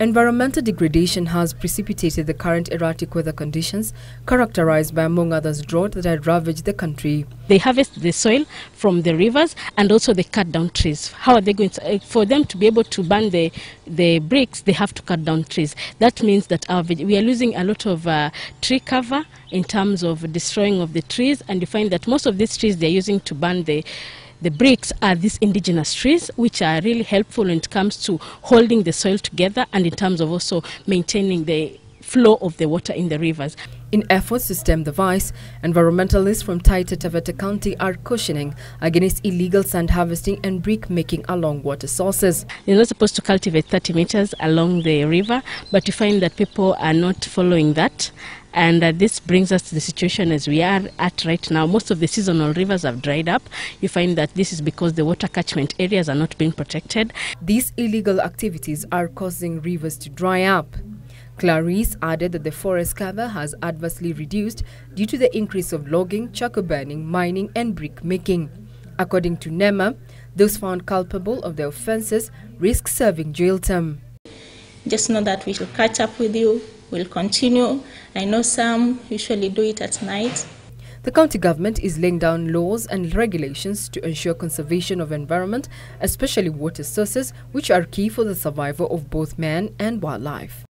Environmental degradation has precipitated the current erratic weather conditions, characterized by, among others, drought that had ravaged the country. They harvest the soil from the rivers and also they cut down trees. How are they going to, uh, for them to be able to burn the, the bricks, they have to cut down trees. That means that our, we are losing a lot of uh, tree cover in terms of destroying of the trees, and you find that most of these trees they're using to burn the the bricks are these indigenous trees, which are really helpful when it comes to holding the soil together and in terms of also maintaining the flow of the water in the rivers. In efforts to stem the vice, environmentalists from Taita Taveta County are cautioning against illegal sand harvesting and brick making along water sources. You're not supposed to cultivate 30 meters along the river, but you find that people are not following that. And uh, this brings us to the situation as we are at right now. Most of the seasonal rivers have dried up. You find that this is because the water catchment areas are not being protected. These illegal activities are causing rivers to dry up. Clarice added that the forest cover has adversely reduced due to the increase of logging, charcoal burning, mining and brick making. According to NEMA, those found culpable of the offences risk serving jail term. Just know that we shall catch up with you, we'll continue. I know some usually do it at night. The county government is laying down laws and regulations to ensure conservation of environment, especially water sources, which are key for the survival of both man and wildlife.